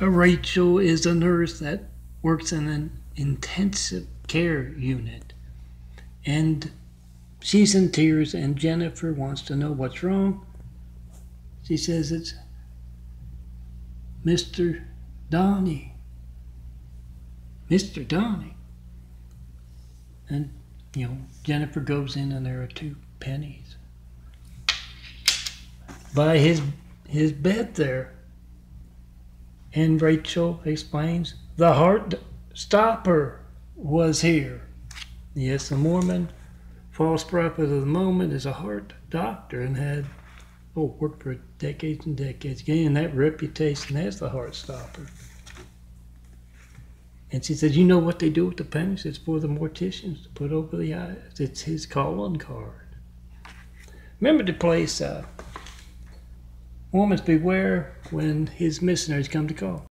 Rachel is a nurse that works in an intensive care unit. And she's in tears, and Jennifer wants to know what's wrong. She says it's Mr. Donnie. Mr. Donnie. And, you know, Jennifer goes in, and there are two pennies by his his bed there. And Rachel explains the heart stopper was here. Yes, the Mormon false prophet of the moment is a heart doctor and had oh worked for decades and decades, gaining that reputation as the heart stopper. And she said, You know what they do with the pennies? It's for the morticians to put over the eyes. It's his calling card. Remember the place uh, Mormons beware when his missionaries come to call.